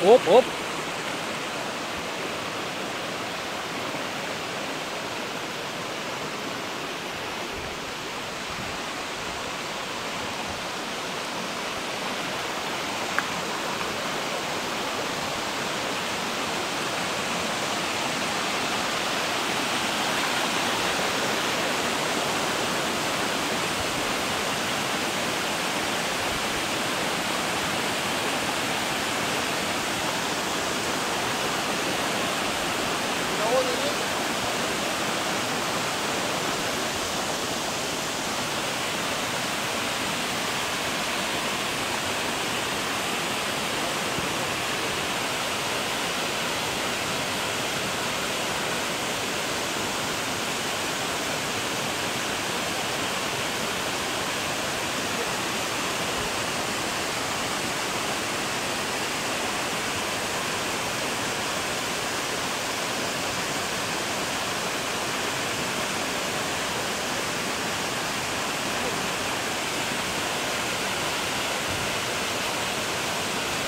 Ob, ob.